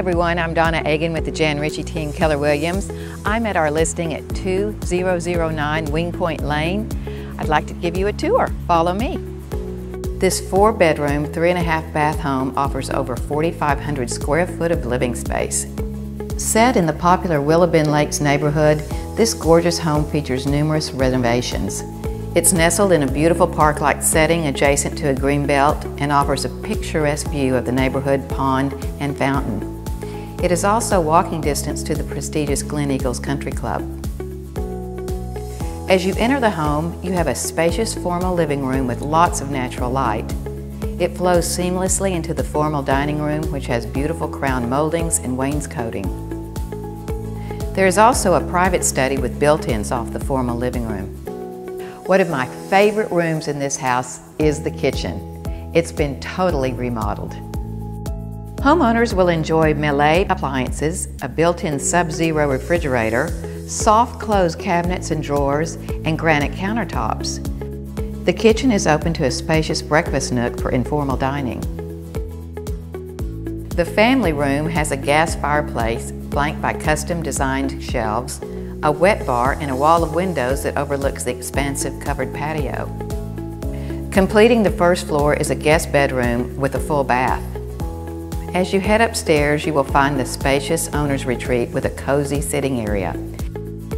everyone, I'm Donna Eagan with the Jan Richey team Keller Williams. I'm at our listing at 2009 Wingpoint Lane. I'd like to give you a tour. Follow me. This four bedroom, three and a half bath home offers over 4,500 square foot of living space. Set in the popular Willow Bend Lakes neighborhood, this gorgeous home features numerous renovations. It's nestled in a beautiful park-like setting adjacent to a green belt and offers a picturesque view of the neighborhood pond and fountain. It is also walking distance to the prestigious Glen Eagles Country Club. As you enter the home, you have a spacious formal living room with lots of natural light. It flows seamlessly into the formal dining room, which has beautiful crown moldings and wainscoting. There is also a private study with built-ins off the formal living room. One of my favorite rooms in this house is the kitchen. It's been totally remodeled. Homeowners will enjoy Miele appliances, a built-in Sub-Zero refrigerator, soft close cabinets and drawers, and granite countertops. The kitchen is open to a spacious breakfast nook for informal dining. The family room has a gas fireplace flanked by custom designed shelves, a wet bar, and a wall of windows that overlooks the expansive covered patio. Completing the first floor is a guest bedroom with a full bath. As you head upstairs, you will find the spacious owner's retreat with a cozy sitting area.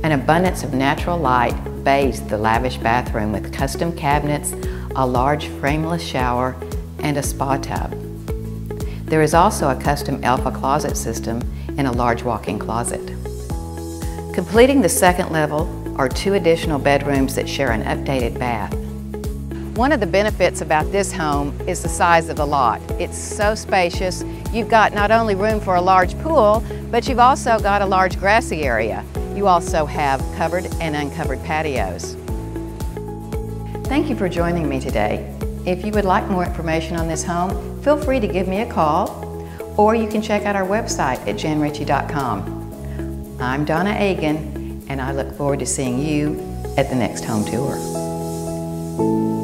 An abundance of natural light bathes the lavish bathroom with custom cabinets, a large frameless shower, and a spa tub. There is also a custom Elfa closet system and a large walk-in closet. Completing the second level are two additional bedrooms that share an updated bath. One of the benefits about this home is the size of the lot. It's so spacious. You've got not only room for a large pool, but you've also got a large grassy area. You also have covered and uncovered patios. Thank you for joining me today. If you would like more information on this home, feel free to give me a call or you can check out our website at janrichey.com. I'm Donna Eagan, and I look forward to seeing you at the next home tour.